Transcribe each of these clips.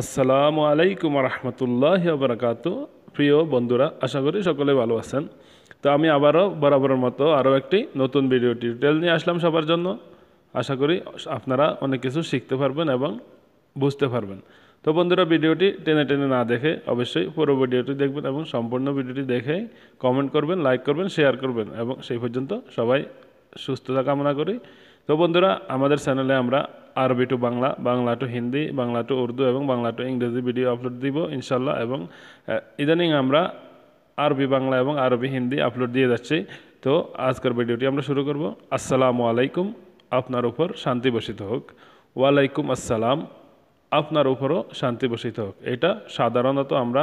আসসালামু আলাইকুম রহমতুল্লাহ বারকাত প্রিয় বন্ধুরা, আশা করি সকলে ভালো আছেন। তো আমি আবারও বরাবরের মতো আরও একটি নতুন ভিডিও টিউটোরিয়াল নিয়ে আসলাম সবার জন্য। আশা করি আপনারা অনেক কিছু শিখতে পারবেন এবং বুঝতে পারবেন। তো বন্ধুরা, ভিডিওটি টেনে টেনে না দেখে অবশ্যই পুরো ভিডিওটি দেখবেন এবং সম্পূর্ণ ভিডিওটি দেখে কমেন্ট করবেন লাইক করবেন শেয়ার করবেন এবং সেই পর্যন্ত সবাই সুস্থতা কামনা করি। তো বন্ধুরা, আমাদের চ্যানেলে আমরা আরবি to Bangla Bangla to Hindi, Bangla to Urdu এবং বাংলা টু ইংরেজি ভিডিও আপলোড দিব ইনশাল্লাহ এবং ইদানিং আমরা আরবি বাংলা এবং আরবি হিন্দি আপলোড দিয়ে যাচ্ছি। তো আজকের ভিডিওটি আমরা শুরু করব। আসসালামু আলাইকুম। আপনার উপর শান্তি বসিত হোক। ওয়ালাইকুম আসসালাম। আপনার উপরও শান্তি বসিত হোক। এটা সাধারণত আমরা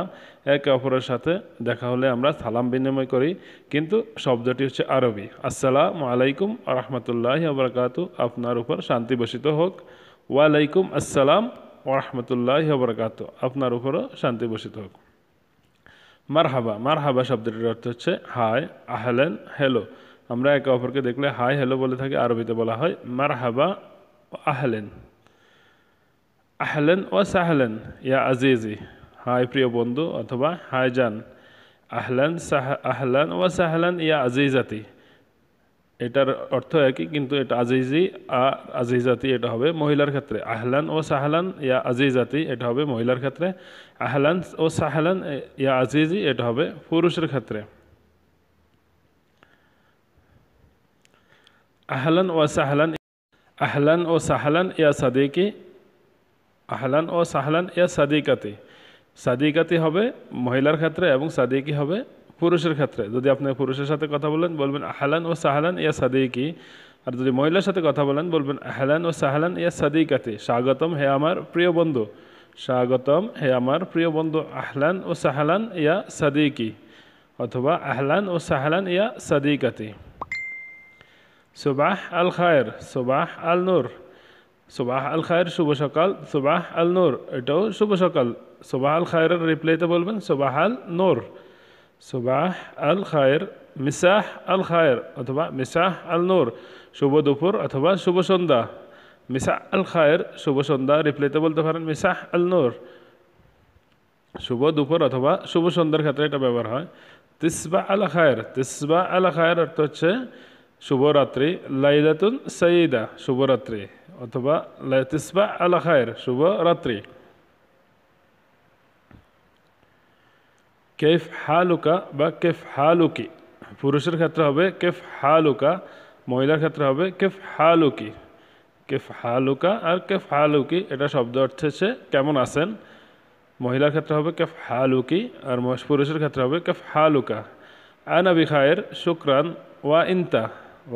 একে অপরের সাথে দেখা হলে আমরা সালাম বিনিময় করি, কিন্তু শব্দটি হচ্ছে আরবি। আসসালাম আলাইকুম রহমতুল্লাহ আবরকাত আপনার উপর শান্তি বসিত হোক। ওয়ালাইকুম আসসালাম ওরহমতুল্লাহ আবরকাত আপনার উপরও শান্তি বসিত হোক। মারহাবা। মারহাবা শব্দটির অর্থ হচ্ছে, হাই, আহলেন, হ্যালো। আমরা একে অপরকে দেখলে, হাই, হ্যালো বলে থাকি, আরবিতে বলা হয়, মারহাবা আহলেন। আহলেন ও সাহলেন, ইয়া আজিজি। হাই প্রিয় বন্ধু অথবা হাই জান, আহলান সাহ, আহলান ও সাহলান, ইয়া আজিজাতি। এটার অর্থ একই, কিন্তু এটা আজিজি আর আজিজাতি, এটা হবে মহিলার ক্ষেত্রে। আহলান ও সাহলান, ইয়া আজিজাতি, এটা হবে মহিলার ক্ষেত্রে। আহলান ও সাহলান ইয়া আজিজি, এটা হবে পুরুষের ক্ষেত্রে। আহলান ও সাহলান, আহলান ও সাহলান, ইয়া সাদিকি আহলান ও সাহলান ইয়া সাদিকাতি। সাদিকাতি হবে মহিলার ক্ষেত্রে এবং সাদিকি হবে পুরুষের ক্ষেত্রে। যদি আপনি পুরুষের সাথে কথা বলেন, বলবেন আহলান ও সাহলান ইয়া সাদিকি। আর যদি মহিলার সাথে কথা বলেন, বলবেন আহলান ও সাহলান ইয়া সাদিকাতি। স্বাগতম হে আমার প্রিয় বন্ধু। স্বাগতম হে আমার প্রিয় বন্ধু, আহলান ও সাহলান ইয়া সাদিকি। অথবা আহলান ও সাহলান ইয়া সাদিকাতি। সুবাহ আল খায়ের, সুবাহ আল নূর। সুবাহ আল খায়ের, শুভ সকাল। সুবাহ আল নূর, এটাও শুভ সকাল। সুবাহ আল খায়ের রিপ্লাইতে বলবেন সুবাহ আল নূর। সুবাহ আল খায়ের, মিসাহ আল খায়ের, অথবা মিসাহ আল নূর, শুভ দুপুর অথবা শুভ সন্ধ্যা। মিসাহ আল খায়ের, শুভ সন্ধ্যা রিপ্লাইতে বলতে পারেন, মিসাহ আল নূর। শুভ দুপুর অথবা শুভ সন্ধ্যার ক্ষেত্রে এটা ব্যবহার হয়। তিসবা আল খায়ের, তিসবা আল খায়ের অর্থ হচ্ছে শুভরাত্রি, লাইলাতুন সঈদা শুভরাত্রি। অথবা তিসবা আল খায়ের শুভরাত্রি কেফ হালুকা বা কেফ হালুকি, পুরুষের ক্ষেত্রে হবে কেফ হালুকা, মহিলার ক্ষেত্রে হবে কেফ হালুকি। কেফ হালুকা আর কেফ হালুকি, এটা শব্দ অর্থ হচ্ছে কেমন আছেন? মহিলার ক্ষেত্রে হবে কেফ হালুকি আর পুরুষের ক্ষেত্রে হবে কেফ হালুকা। আনাবি খায়ের শুক্রান ওয়া ইনতা।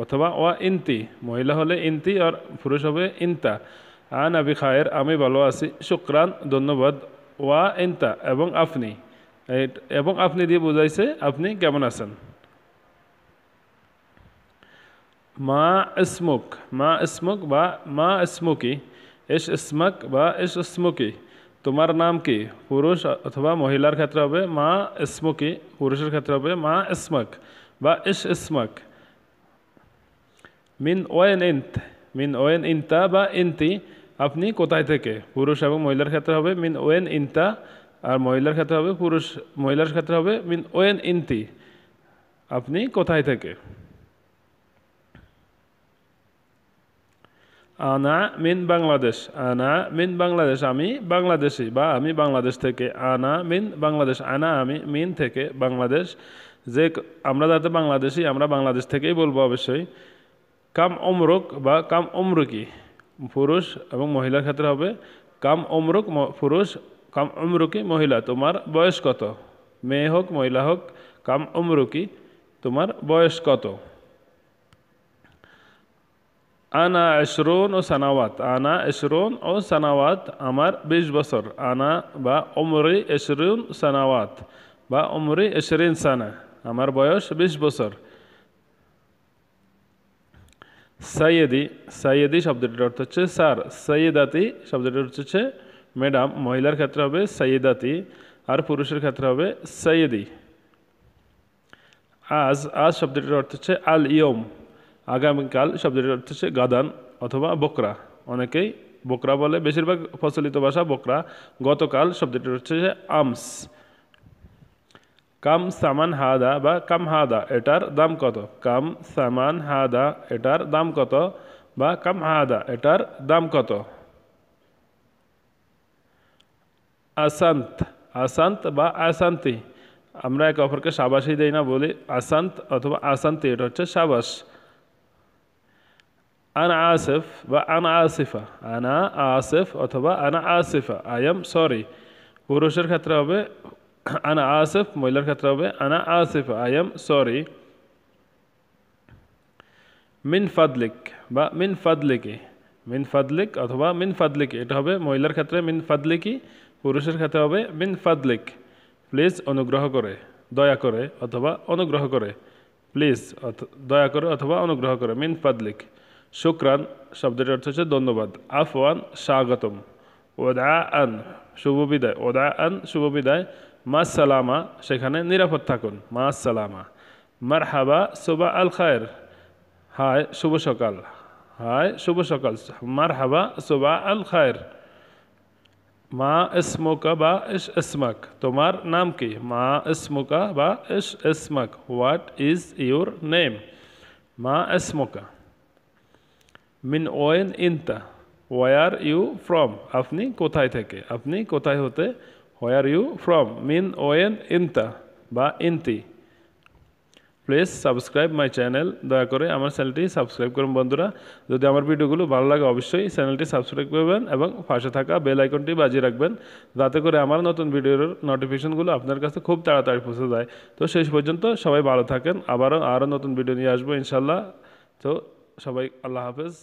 অথবা ওয়া ইনতি, মহিলা হলে ইনতি আর পুরুষ হবে ইনতা। আন আবি খায়ের, আমি ভালো আছি, শুক্রান, ধন্যবাদ। ওয়া ইনতা, এবং আপনি? এবং আপনি দিয়ে বুঝাইছে, আপনি কেমন আছেন? মা ইসমুক মা ইসমুক বা মা ইসমুকি এস ইসমক বা এস ইসমুকি। তোমার নাম কি? পুরুষ অথবা মহিলার ক্ষেত্রে হবে মা ইসমুকি, পুরুষের ক্ষেত্রে হবে মা ইসমক বা ইস ইসমক। মিন ওয়েন ইন্ত মিন ওয়েন ইন্তা বা ইন্তি, আপনি কোথায় থেকে? পুরুষ এবং মহিলার ক্ষেত্রে হবে মিন ওয়েন ইন্তা, আর মহিলার ক্ষেত্রে হবে পুরুষ, মহিলার ক্ষেত্রে হবে মিন ওয়েন ইন্তি। আপনি কোথায় থেকে? আনা মিন বাংলাদেশ, আনা মিন বাংলাদেশ, আমি বাংলাদেশি বা আমি বাংলাদেশ থেকে। আনা মিন বাংলাদেশ, আনা আমি মিন থেকে বাংলাদেশ। যে আমরা যাতে বাংলাদেশি, আমরা বাংলাদেশ থেকেই বলব অবশ্যই। কাম অমরুক বা কাম অমরুকি, পুরুষ এবং মহিলার ক্ষেত্রে হবে কাম অমরুক পুরুষ, কাম অমরুকি, মহিলা। তোমার বয়স কত? মেয়ে হোক, মহিলা হোক, কাম অমরুকি, তোমার বয়স কত? আনা এশরুন ও সানাওয়াত। আনা এশরুন ও সানাওয়াত আমার বিশ বছর। আনা বা অমরি এশরুন সানাওয়াত বা অমরি এশরিন সানা। আমার বয়স বিশ বছর। সাইয়েদি সাইয়েদি শব্দটির অর্থ হচ্ছে স্যার। সৈয়দাতি শব্দটির অর্থ হচ্ছে ম্যাডাম, মহিলার ক্ষেত্রে হবে সৈয়দাতি আর পুরুষের ক্ষেত্রে হবে সৈয়দি আজ আজ শব্দটির অর্থ হচ্ছে আল ইয়ম। আগামীকাল শব্দটির অর্থ হচ্ছে গাদান অথবা বকরা। অনেকেই বকরা বলে, বেশিরভাগ প্রচলিত ভাষা বোকরা। গতকাল শব্দটি হচ্ছে আমস। কাম সামান হাদা বা কাম হাদা, এটার দাম কত? কাম সামান হাদা, এটার দাম কত? বা কাম হাদা, এটার দাম কত? আসান্ত আসান্ত বা আসান্তি। আমরা একে অপরকে সাবাসই দেই না, বলি আসান্ত অথবা আসান্তি, এটা হচ্ছে সাবাস। আনা আসিফ বা আনা আসিফা। আনা আসিফ অথবা আনা আসিফা। I am sorry. পুরুষের ক্ষেত্রে হবে আনা আসিফ মহিলার ক্ষেত্রে হবে আনা আসিফা আই এম সরি মিন ফাদলিক বা মিন ফাদলিকি মিন ফাদলিক অথবা মিন ফাদলিকি এটা হবে. মহিলার ক্ষেত্রে মিন ফাদলিকি পুরুষের ক্ষেত্রে হবে মিন ফাদলিক প্লিজ অনুগ্রহ করে, দয়া করে, অথবা অনুগ্রহ করে। প্লিজ দয়া করে অথবা অনুগ্রহ করে। মিন ফাদলিক শুক্রান শব্দটির অর্থ হচ্ছে ধন্যবাদ। আফওয়ান স্বাগতম। ওদা আন শুভ বিদায়। ওদা আন শুভ বিদায়। মা সালামা, সেখানে নিরাপদ থাকুন। মা সালামা। মার হাবা সুবা আল খায়ের। হায়, শুভ সকাল। হায়, শুভ সকাল। মার হাবা সুবা আল খায়ের। মা ইসমুকা বা ইস ইসমাক। তোমার নাম কি? মা ইসমুকা বা ইস ইসমাক। What is your name? মা ইসমুকা। মিন ওয়েন ইনতা। Where you from? আপনি কোথায় থেকে? আপনি কোথায় হতে হোয়ার ইউ ফ্রম মিন ওয়েন ইনতা বা ইনতি প্লিজ সাবস্ক্রাইব মাই চ্যানেল দয়া করে আমার চ্যানেলটি সাবস্ক্রাইব করুন, বন্ধুরা। যদি আমার ভিডিওগুলো ভালো লাগে, অবশ্যই চ্যানেলটি সাবস্ক্রাইব করবেন এবং পাশে থাকা বেল আইকনটি বাজিয়ে রাখবেন। যাতে করে আমার নতুন ভিডিওর নোটিফিকেশনগুলো আপনার কাছে খুব তাড়াতাড়ি পৌঁছে যায়। তো শেষ পর্যন্ত সবাই ভালো থাকেন। আবারও আরও নতুন ভিডিও নিয়ে আসব ইনশাল্লাহ তো সবাই আল্লাহ হাফেজ।